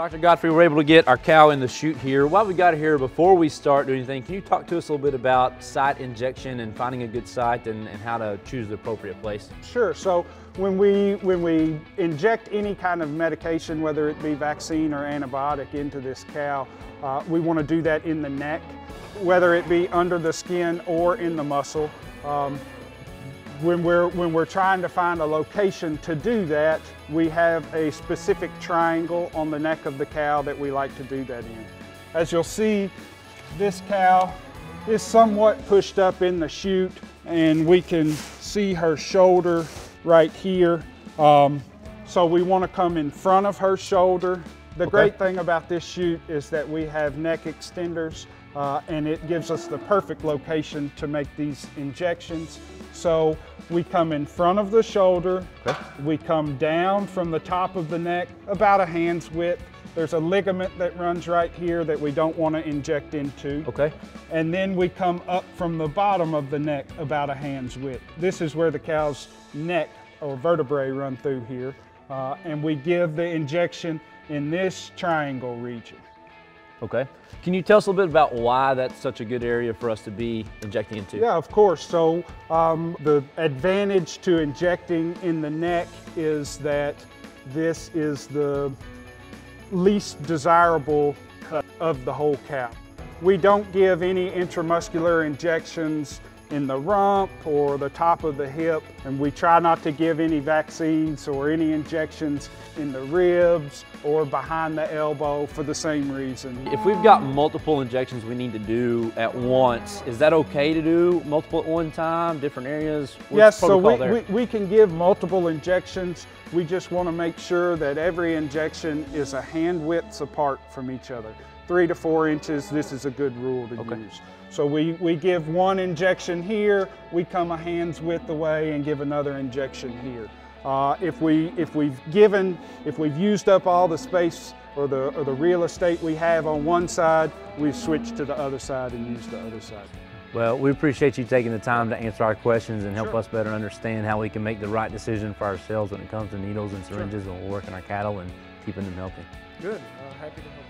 Dr. Godfrey, we're able to get our cow in the chute here. While we got here, before we start doing anything, can you talk to us a little bit about site injection and finding a good site and, and how to choose the appropriate place? Sure. So when we when we inject any kind of medication, whether it be vaccine or antibiotic, into this cow, uh, we want to do that in the neck, whether it be under the skin or in the muscle. Um, when we're, when we're trying to find a location to do that, we have a specific triangle on the neck of the cow that we like to do that in. As you'll see, this cow is somewhat pushed up in the chute and we can see her shoulder right here. Um, so we want to come in front of her shoulder. The Okay. great thing about this chute is that we have neck extenders uh, and it gives us the perfect location to make these injections. So we come in front of the shoulder, Okay. we come down from the top of the neck about a hand's width. There's a ligament that runs right here that we don't want to inject into. Okay. And then we come up from the bottom of the neck about a hand's width. This is where the cow's neck or vertebrae run through here. Uh, and we give the injection in this triangle region. Okay. Can you tell us a little bit about why that's such a good area for us to be injecting into? Yeah, of course. So um, the advantage to injecting in the neck is that this is the least desirable cut of the whole cap. We don't give any intramuscular injections in the rump or the top of the hip, and we try not to give any vaccines or any injections in the ribs or behind the elbow for the same reason. If we've got multiple injections we need to do at once, is that okay to do multiple at one time, different areas? What's Yes, so we, we, we can give multiple injections. We just want to make sure that every injection is a hand widths apart from each other. Three to four inches, this is a good rule to Okay. use. So we, we give one injection here, we come a hand's width away and give another injection here. Uh, if, we, if we've given, if we've used up all the space or the, or the real estate we have on one side, we switch to the other side and use the other side. Well, we appreciate you taking the time to answer our questions and help Sure. us better understand how we can make the right decision for ourselves when it comes to needles and syringes when we're working our cattle and keeping them healthy. Good, uh, happy to help.